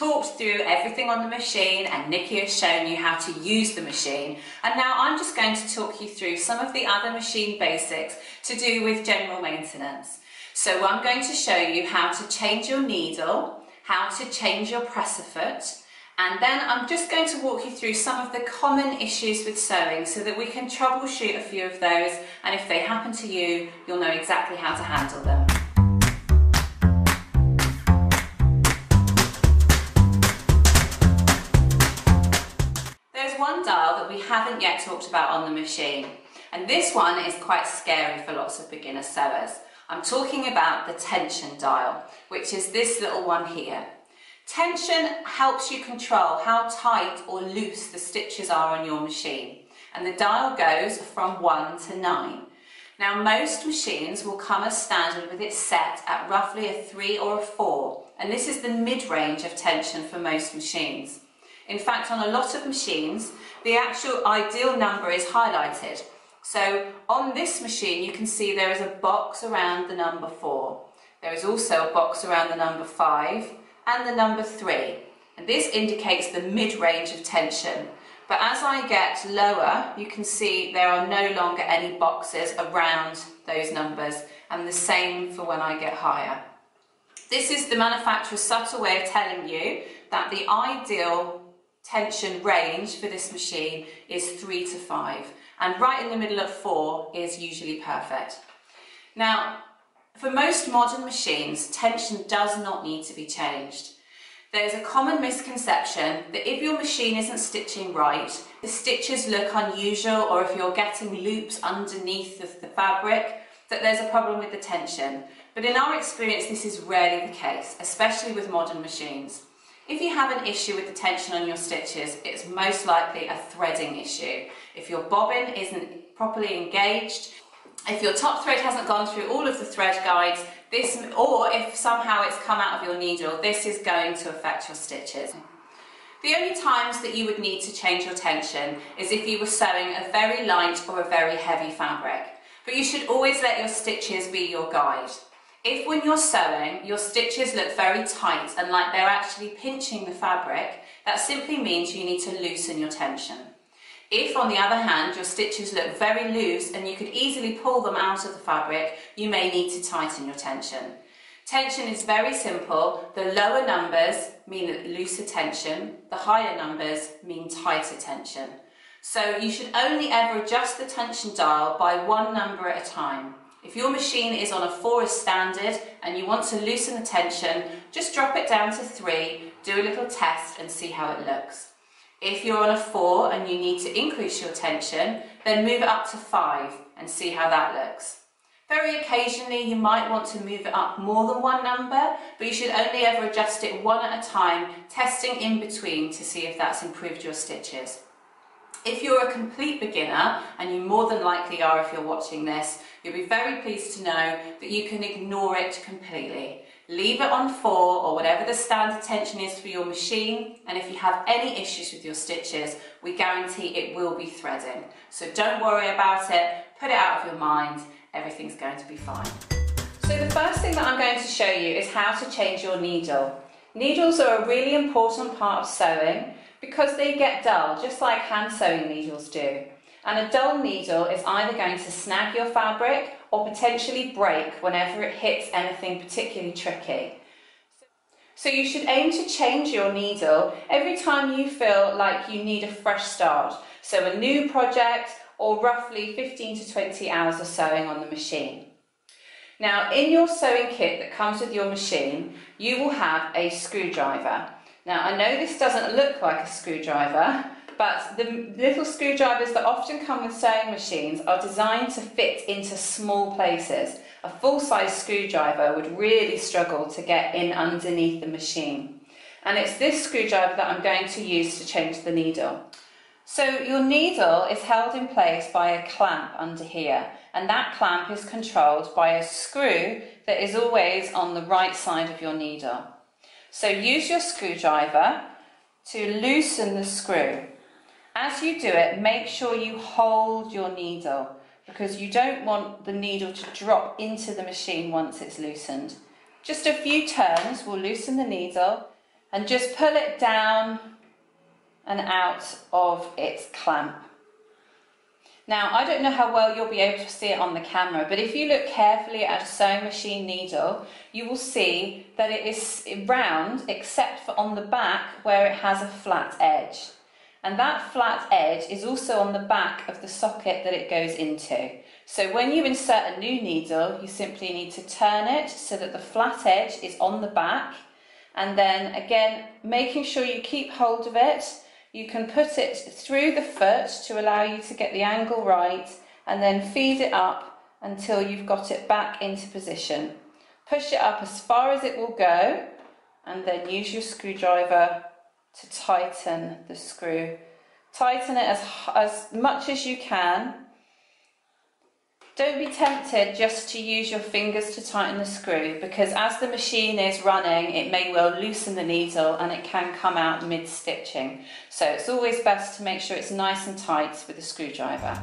talked through everything on the machine and Nikki has shown you how to use the machine. And now I'm just going to talk you through some of the other machine basics to do with general maintenance. So I'm going to show you how to change your needle, how to change your presser foot, and then I'm just going to walk you through some of the common issues with sewing so that we can troubleshoot a few of those and if they happen to you, you'll know exactly how to handle them. We haven't yet talked about on the machine and this one is quite scary for lots of beginner sewers. I'm talking about the tension dial, which is this little one here. Tension helps you control how tight or loose the stitches are on your machine and the dial goes from 1 to 9. Now most machines will come as standard with it set at roughly a 3 or a 4 and this is the mid-range of tension for most machines. In fact on a lot of machines the actual ideal number is highlighted so on this machine you can see there is a box around the number 4. There is also a box around the number 5 and the number 3. And this indicates the mid-range of tension. But as I get lower, you can see there are no longer any boxes around those numbers and the same for when I get higher. This is the manufacturer's subtle way of telling you that the ideal tension range for this machine is 3 to 5 and right in the middle of 4 is usually perfect. Now for most modern machines, tension does not need to be changed. There's a common misconception that if your machine isn't stitching right, the stitches look unusual or if you're getting loops underneath the, the fabric, that there's a problem with the tension. But in our experience, this is rarely the case, especially with modern machines. If you have an issue with the tension on your stitches, it's most likely a threading issue. If your bobbin isn't properly engaged, if your top thread hasn't gone through all of the thread guides, this, or if somehow it's come out of your needle, this is going to affect your stitches. The only times that you would need to change your tension is if you were sewing a very light or a very heavy fabric. But you should always let your stitches be your guide. If when you're sewing, your stitches look very tight and like they're actually pinching the fabric, that simply means you need to loosen your tension. If, on the other hand, your stitches look very loose and you could easily pull them out of the fabric, you may need to tighten your tension. Tension is very simple. The lower numbers mean looser tension, the higher numbers mean tighter tension. So you should only ever adjust the tension dial by one number at a time. If your machine is on a 4 as standard and you want to loosen the tension, just drop it down to 3, do a little test and see how it looks. If you're on a four and you need to increase your tension, then move it up to five and see how that looks. Very occasionally you might want to move it up more than one number, but you should only ever adjust it one at a time, testing in between to see if that's improved your stitches. If you're a complete beginner, and you more than likely are if you're watching this, you'll be very pleased to know that you can ignore it completely. Leave it on four or whatever the standard tension is for your machine and if you have any issues with your stitches we guarantee it will be threading. So don't worry about it, put it out of your mind, everything's going to be fine. So the first thing that I'm going to show you is how to change your needle. Needles are a really important part of sewing because they get dull just like hand sewing needles do. And a dull needle is either going to snag your fabric or potentially break whenever it hits anything particularly tricky. So you should aim to change your needle every time you feel like you need a fresh start. So a new project or roughly 15 to 20 hours of sewing on the machine. Now in your sewing kit that comes with your machine, you will have a screwdriver. Now I know this doesn't look like a screwdriver, but the little screwdrivers that often come with sewing machines are designed to fit into small places. A full-size screwdriver would really struggle to get in underneath the machine. And it's this screwdriver that I'm going to use to change the needle. So your needle is held in place by a clamp under here and that clamp is controlled by a screw that is always on the right side of your needle. So use your screwdriver to loosen the screw. As you do it, make sure you hold your needle because you don't want the needle to drop into the machine once it's loosened. Just a few turns will loosen the needle and just pull it down and out of its clamp. Now, I don't know how well you'll be able to see it on the camera, but if you look carefully at a sewing machine needle, you will see that it is round except for on the back where it has a flat edge. And that flat edge is also on the back of the socket that it goes into. So when you insert a new needle, you simply need to turn it so that the flat edge is on the back. And then again, making sure you keep hold of it you can put it through the foot to allow you to get the angle right and then feed it up until you've got it back into position. Push it up as far as it will go and then use your screwdriver to tighten the screw. Tighten it as, as much as you can don't be tempted just to use your fingers to tighten the screw because as the machine is running it may well loosen the needle and it can come out mid-stitching. So it's always best to make sure it's nice and tight with a screwdriver.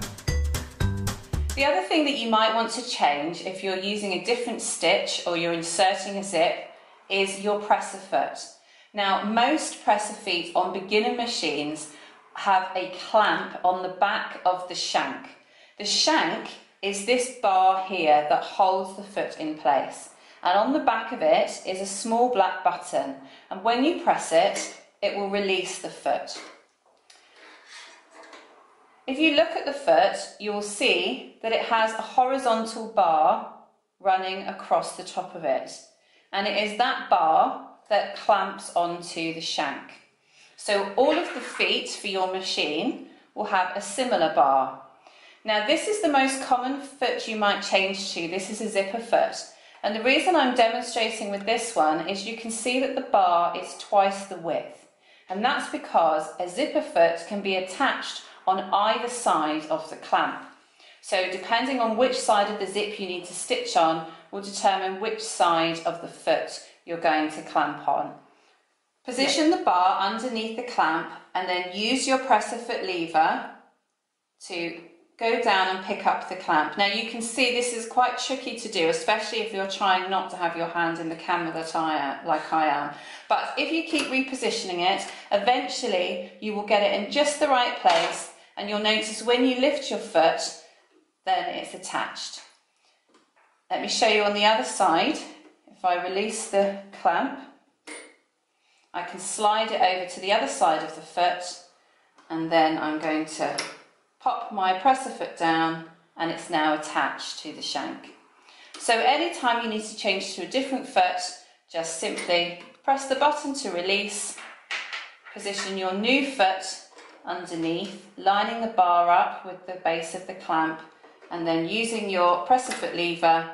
The other thing that you might want to change if you're using a different stitch or you're inserting a zip is your presser foot. Now most presser feet on beginner machines have a clamp on the back of the shank. The shank is this bar here that holds the foot in place. And on the back of it is a small black button. And when you press it, it will release the foot. If you look at the foot, you will see that it has a horizontal bar running across the top of it. And it is that bar that clamps onto the shank. So all of the feet for your machine will have a similar bar. Now this is the most common foot you might change to. This is a zipper foot. And the reason I'm demonstrating with this one is you can see that the bar is twice the width. And that's because a zipper foot can be attached on either side of the clamp. So depending on which side of the zip you need to stitch on will determine which side of the foot you're going to clamp on. Position the bar underneath the clamp and then use your presser foot lever to go down and pick up the clamp. Now you can see this is quite tricky to do, especially if you're trying not to have your hand in the camera that I am, like I am. But if you keep repositioning it, eventually you will get it in just the right place and you'll notice when you lift your foot, then it's attached. Let me show you on the other side. If I release the clamp, I can slide it over to the other side of the foot and then I'm going to pop my presser foot down and it's now attached to the shank. So anytime you need to change to a different foot, just simply press the button to release, position your new foot underneath, lining the bar up with the base of the clamp, and then using your presser foot lever,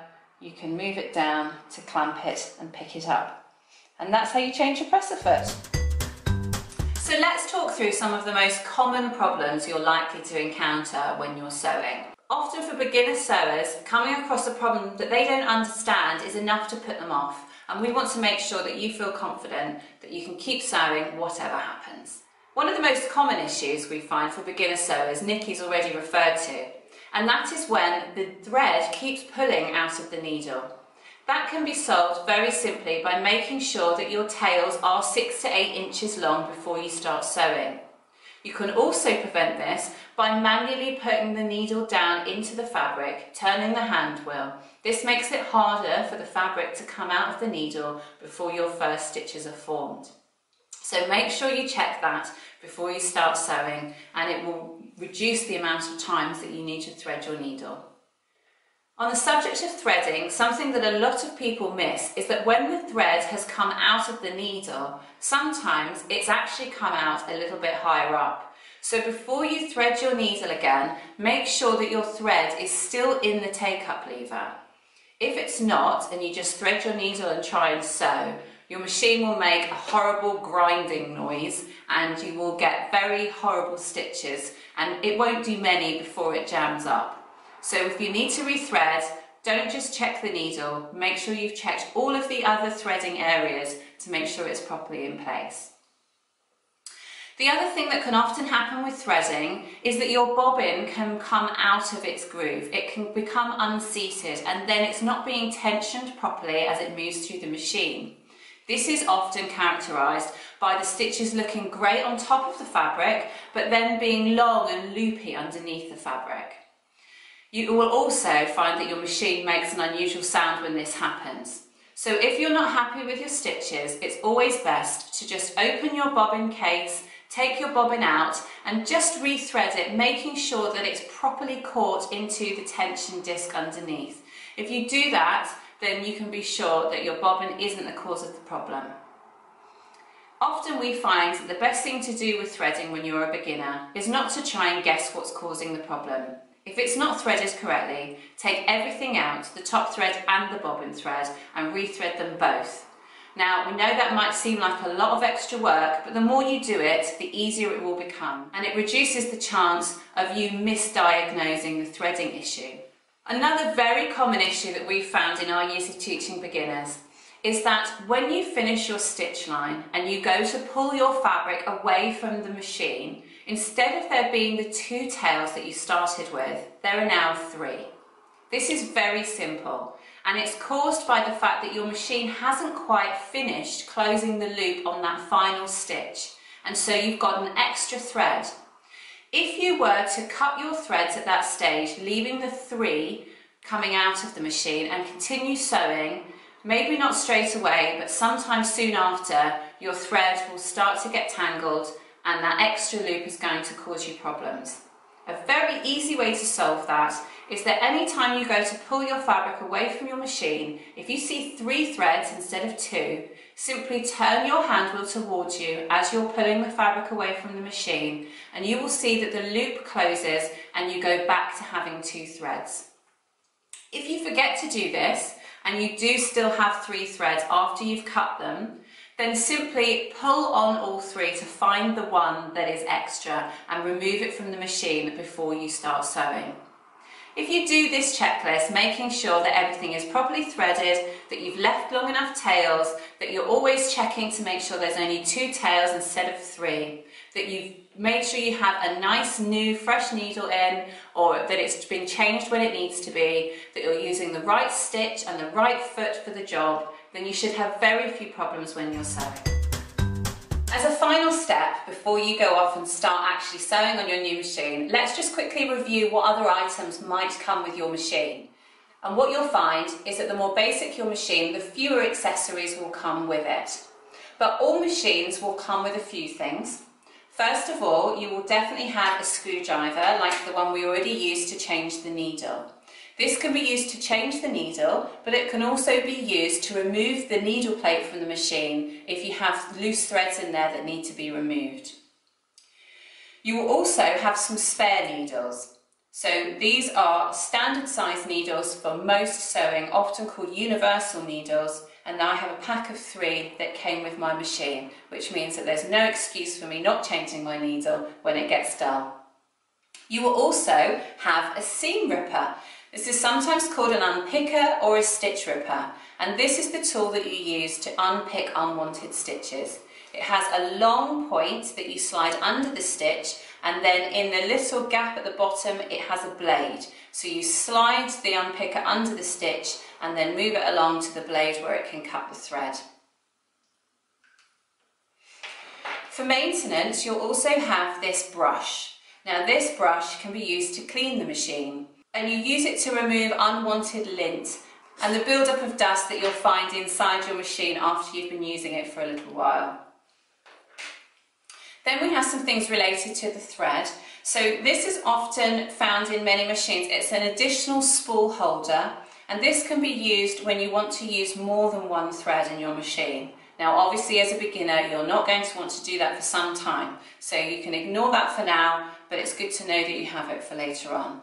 you can move it down to clamp it and pick it up. And that's how you change your presser foot. So let's talk through some of the most common problems you're likely to encounter when you're sewing. Often for beginner sewers, coming across a problem that they don't understand is enough to put them off. And we want to make sure that you feel confident that you can keep sewing whatever happens. One of the most common issues we find for beginner sewers, Nikki's already referred to, and that is when the thread keeps pulling out of the needle. That can be solved very simply by making sure that your tails are 6 to 8 inches long before you start sewing. You can also prevent this by manually putting the needle down into the fabric, turning the hand wheel. This makes it harder for the fabric to come out of the needle before your first stitches are formed. So make sure you check that before you start sewing and it will reduce the amount of times that you need to thread your needle. On the subject of threading, something that a lot of people miss is that when the thread has come out of the needle, sometimes it's actually come out a little bit higher up. So before you thread your needle again, make sure that your thread is still in the take-up lever. If it's not, and you just thread your needle and try and sew, your machine will make a horrible grinding noise and you will get very horrible stitches and it won't do many before it jams up. So if you need to rethread, don't just check the needle, make sure you've checked all of the other threading areas to make sure it's properly in place. The other thing that can often happen with threading is that your bobbin can come out of its groove. It can become unseated and then it's not being tensioned properly as it moves through the machine. This is often characterised by the stitches looking great on top of the fabric, but then being long and loopy underneath the fabric. You will also find that your machine makes an unusual sound when this happens. So if you're not happy with your stitches, it's always best to just open your bobbin case, take your bobbin out and just rethread it, making sure that it's properly caught into the tension disc underneath. If you do that, then you can be sure that your bobbin isn't the cause of the problem. Often we find that the best thing to do with threading when you're a beginner is not to try and guess what's causing the problem. If it's not threaded correctly, take everything out, the top thread and the bobbin thread, and rethread them both. Now, we know that might seem like a lot of extra work, but the more you do it, the easier it will become, and it reduces the chance of you misdiagnosing the threading issue. Another very common issue that we've found in our years of teaching beginners is that when you finish your stitch line and you go to pull your fabric away from the machine, instead of there being the two tails that you started with, there are now three. This is very simple and it's caused by the fact that your machine hasn't quite finished closing the loop on that final stitch and so you've got an extra thread if you were to cut your threads at that stage, leaving the three coming out of the machine and continue sewing, maybe not straight away, but sometime soon after, your thread will start to get tangled and that extra loop is going to cause you problems. A very easy way to solve that is that any time you go to pull your fabric away from your machine, if you see three threads instead of two, simply turn your hand wheel towards you as you're pulling the fabric away from the machine and you will see that the loop closes and you go back to having two threads. If you forget to do this and you do still have three threads after you've cut them, then simply pull on all three to find the one that is extra and remove it from the machine before you start sewing. If you do this checklist, making sure that everything is properly threaded, that you've left long enough tails, that you're always checking to make sure there's only two tails instead of three, that you've made sure you have a nice new fresh needle in or that it's been changed when it needs to be, that you're using the right stitch and the right foot for the job, then you should have very few problems when you're sewing. As a final step, before you go off and start actually sewing on your new machine, let's just quickly review what other items might come with your machine. And what you'll find is that the more basic your machine, the fewer accessories will come with it. But all machines will come with a few things. First of all, you will definitely have a screwdriver like the one we already used to change the needle. This can be used to change the needle, but it can also be used to remove the needle plate from the machine if you have loose threads in there that need to be removed. You will also have some spare needles. So these are standard size needles for most sewing, often called universal needles, and I have a pack of three that came with my machine, which means that there's no excuse for me not changing my needle when it gets dull. You will also have a seam ripper. This is sometimes called an unpicker or a stitch ripper and this is the tool that you use to unpick unwanted stitches. It has a long point that you slide under the stitch and then in the little gap at the bottom it has a blade. So you slide the unpicker under the stitch and then move it along to the blade where it can cut the thread. For maintenance you'll also have this brush. Now this brush can be used to clean the machine and you use it to remove unwanted lint and the buildup of dust that you'll find inside your machine after you've been using it for a little while. Then we have some things related to the thread. So this is often found in many machines. It's an additional spool holder and this can be used when you want to use more than one thread in your machine. Now obviously as a beginner you're not going to want to do that for some time so you can ignore that for now but it's good to know that you have it for later on.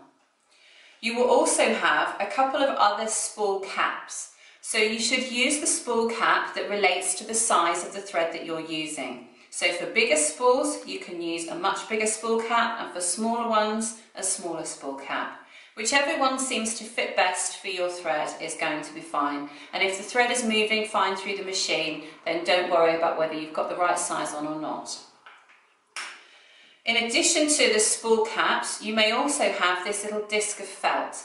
You will also have a couple of other spool caps. So you should use the spool cap that relates to the size of the thread that you're using. So for bigger spools, you can use a much bigger spool cap and for smaller ones, a smaller spool cap. Whichever one seems to fit best for your thread is going to be fine. And if the thread is moving fine through the machine, then don't worry about whether you've got the right size on or not. In addition to the spool caps, you may also have this little disc of felt.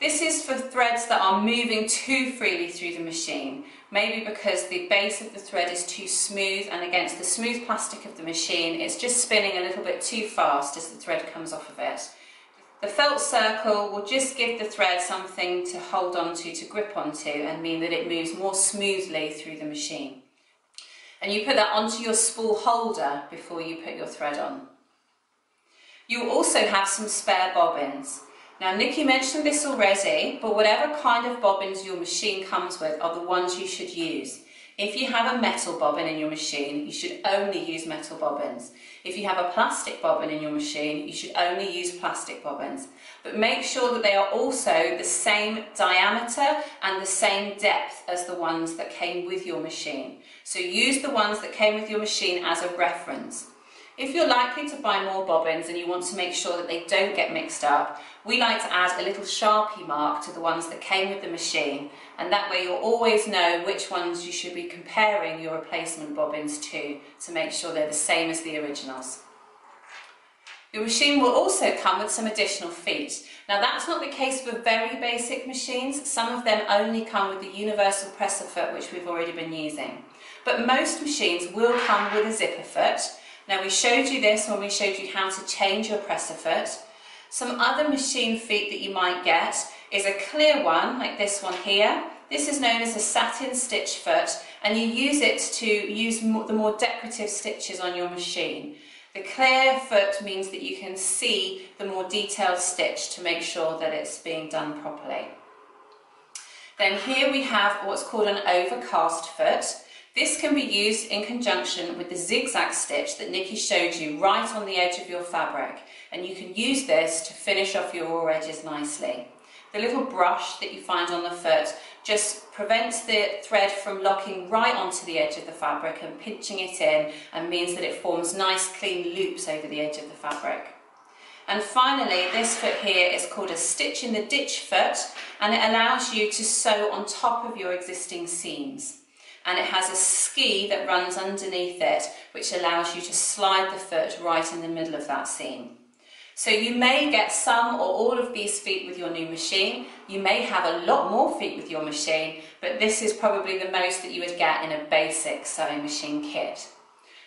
This is for threads that are moving too freely through the machine, maybe because the base of the thread is too smooth and against the smooth plastic of the machine it's just spinning a little bit too fast as the thread comes off of it. The felt circle will just give the thread something to hold onto, to grip onto and mean that it moves more smoothly through the machine. And you put that onto your spool holder before you put your thread on. You also have some spare bobbins. Now Nikki mentioned this already, but whatever kind of bobbins your machine comes with are the ones you should use. If you have a metal bobbin in your machine, you should only use metal bobbins. If you have a plastic bobbin in your machine, you should only use plastic bobbins. But make sure that they are also the same diameter and the same depth as the ones that came with your machine. So use the ones that came with your machine as a reference. If you're likely to buy more bobbins and you want to make sure that they don't get mixed up, we like to add a little Sharpie mark to the ones that came with the machine and that way you'll always know which ones you should be comparing your replacement bobbins to to make sure they're the same as the originals. Your machine will also come with some additional feet. Now that's not the case for very basic machines, some of them only come with the universal presser foot which we've already been using. But most machines will come with a zipper foot now we showed you this when we showed you how to change your presser foot. Some other machine feet that you might get is a clear one, like this one here. This is known as a satin stitch foot and you use it to use the more decorative stitches on your machine. The clear foot means that you can see the more detailed stitch to make sure that it's being done properly. Then here we have what's called an overcast foot. This can be used in conjunction with the zigzag stitch that Nikki showed you right on the edge of your fabric and you can use this to finish off your raw edges nicely. The little brush that you find on the foot just prevents the thread from locking right onto the edge of the fabric and pinching it in and means that it forms nice clean loops over the edge of the fabric. And finally, this foot here is called a stitch in the ditch foot and it allows you to sew on top of your existing seams and it has a ski that runs underneath it which allows you to slide the foot right in the middle of that seam. So you may get some or all of these feet with your new machine. You may have a lot more feet with your machine, but this is probably the most that you would get in a basic sewing machine kit.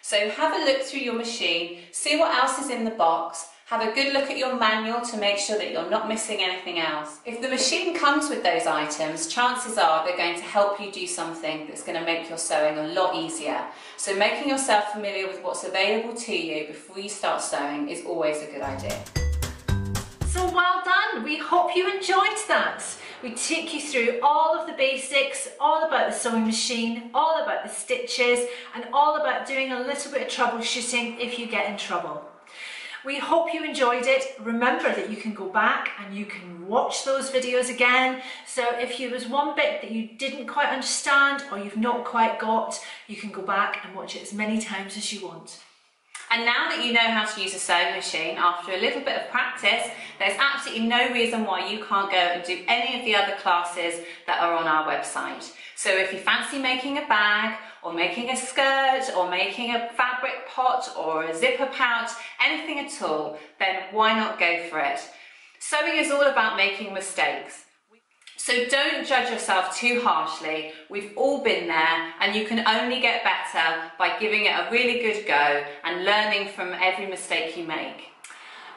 So have a look through your machine, see what else is in the box, have a good look at your manual to make sure that you're not missing anything else. If the machine comes with those items, chances are they're going to help you do something that's going to make your sewing a lot easier. So making yourself familiar with what's available to you before you start sewing is always a good idea. So well done, we hope you enjoyed that. We took you through all of the basics, all about the sewing machine, all about the stitches, and all about doing a little bit of troubleshooting if you get in trouble. We hope you enjoyed it. Remember that you can go back and you can watch those videos again. So if there was one bit that you didn't quite understand or you've not quite got, you can go back and watch it as many times as you want. And now that you know how to use a sewing machine, after a little bit of practice, there's absolutely no reason why you can't go and do any of the other classes that are on our website. So if you fancy making a bag, or making a skirt, or making a fabric pot, or a zipper pouch, anything at all, then why not go for it? Sewing is all about making mistakes. So don't judge yourself too harshly. We've all been there and you can only get better by giving it a really good go and learning from every mistake you make.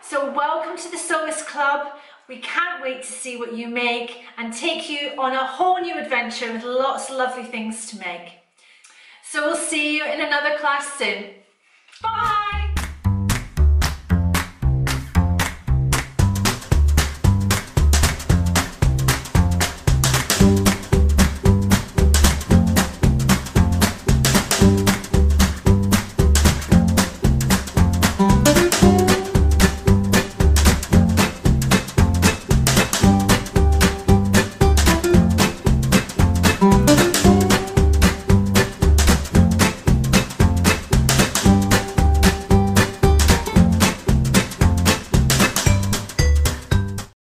So welcome to the Sewist Club. We can't wait to see what you make and take you on a whole new adventure with lots of lovely things to make. So we'll see you in another class soon. Bye!